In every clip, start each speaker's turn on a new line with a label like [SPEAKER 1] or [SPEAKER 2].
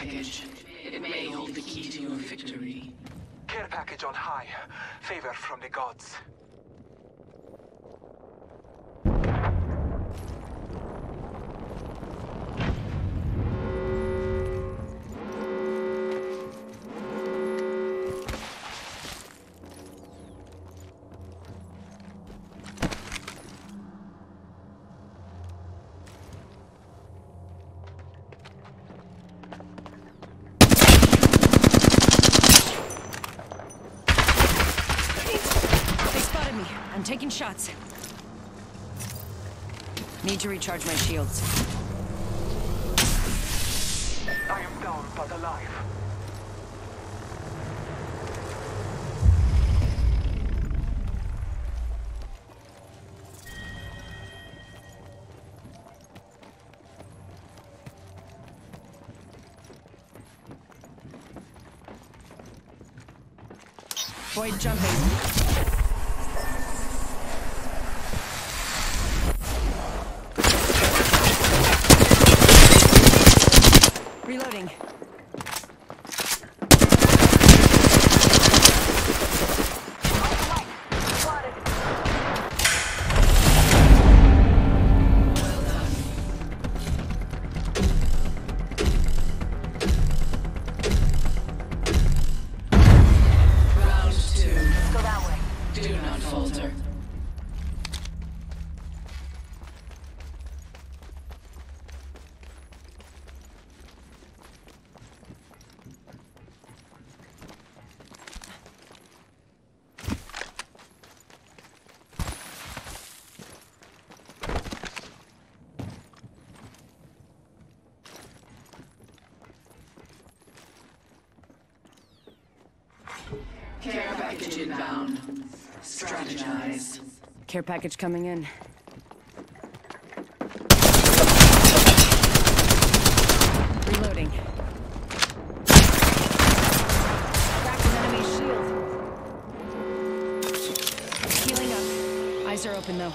[SPEAKER 1] package. It may hold the key to your victory.
[SPEAKER 2] Care package on high. Favor from the gods.
[SPEAKER 3] Shots. Need to recharge my shields.
[SPEAKER 2] I am down but alive.
[SPEAKER 3] Void jumping. Reloading.
[SPEAKER 1] Care package inbound. Strategize.
[SPEAKER 3] Care package coming in. Reloading. Cracked an enemy shield. Healing up. Eyes are open though.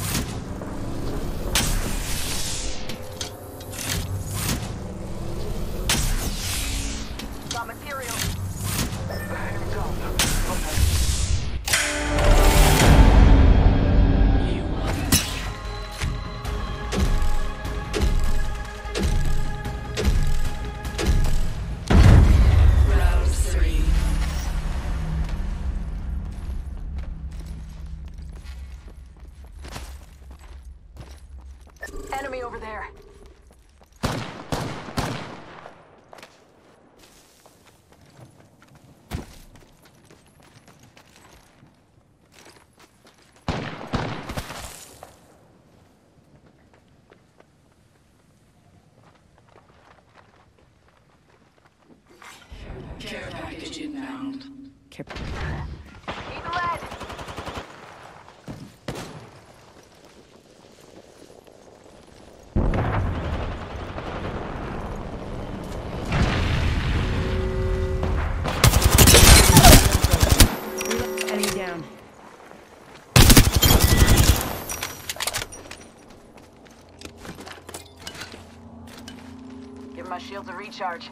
[SPEAKER 4] Shields a recharge.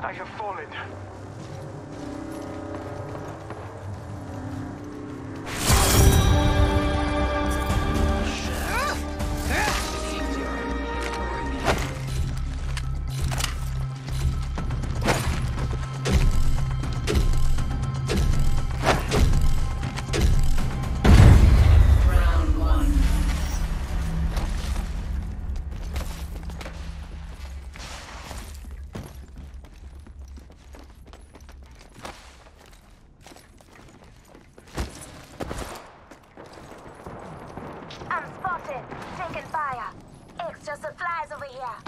[SPEAKER 2] I have fallen.
[SPEAKER 5] Taking fire. Extra supplies over here.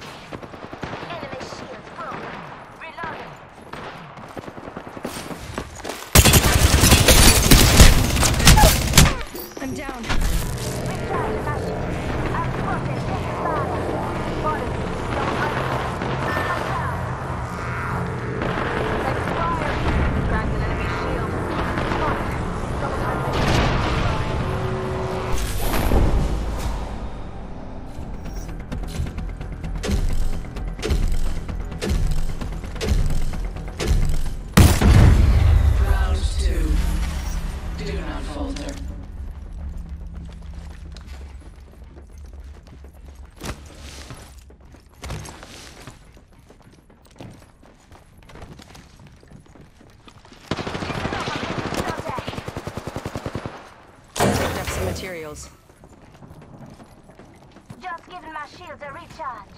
[SPEAKER 4] Giving my shields a recharge.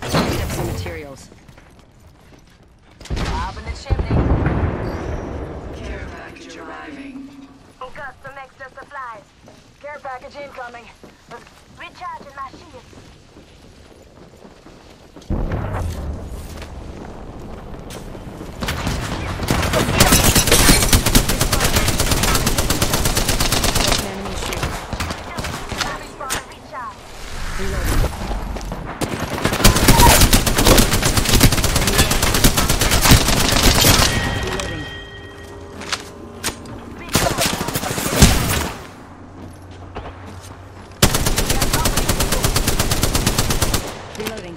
[SPEAKER 3] Picked up some materials.
[SPEAKER 4] Up in the chimney.
[SPEAKER 1] Care package arriving.
[SPEAKER 4] Got some extra supplies. Care package incoming. Recharging my shields.
[SPEAKER 3] Broken enemy shield.
[SPEAKER 4] Enemy spawner recharge.
[SPEAKER 3] Reloading. Reloading. Reloading.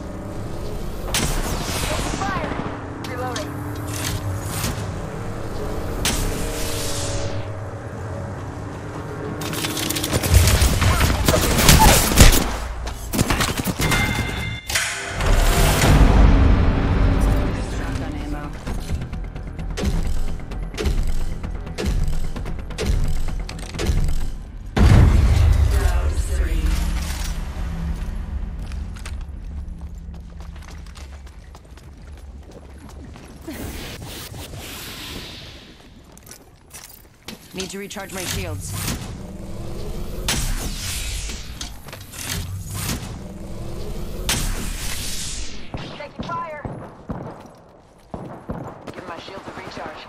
[SPEAKER 3] Need to recharge my shields.
[SPEAKER 4] Taking fire. Give my shields a recharge.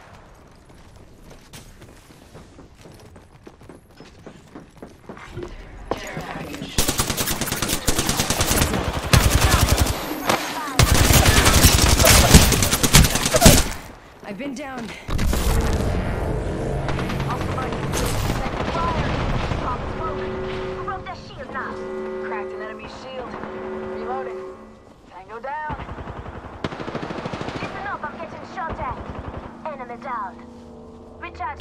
[SPEAKER 1] Care package.
[SPEAKER 3] I've been down.
[SPEAKER 4] Taking fire. Pop smoke. Who shield? Cracked an enemy shield. Reloading. Tango down. Listen up, I'm getting shot at. Enemy down. Recharge.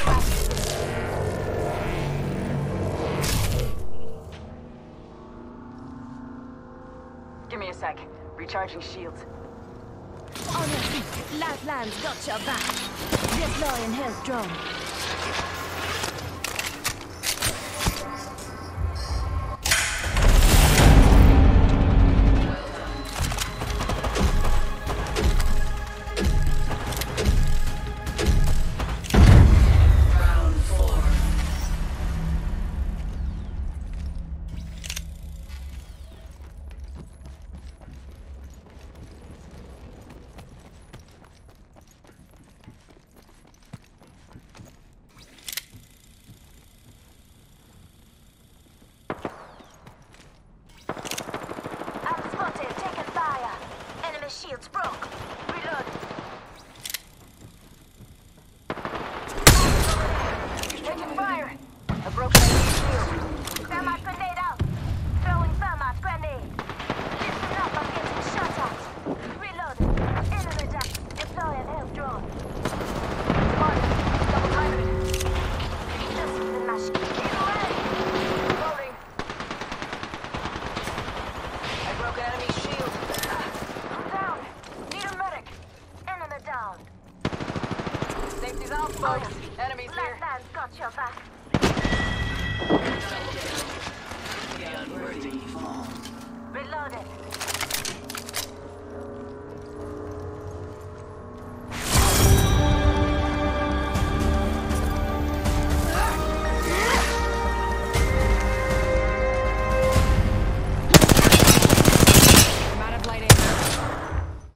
[SPEAKER 4] Give me a sec. Recharging shields.
[SPEAKER 5] On your feet. Lifelines got your back. Deploying health drone.
[SPEAKER 4] Shields broke. Reload. Taking fire. I broke shield. Thermite grenade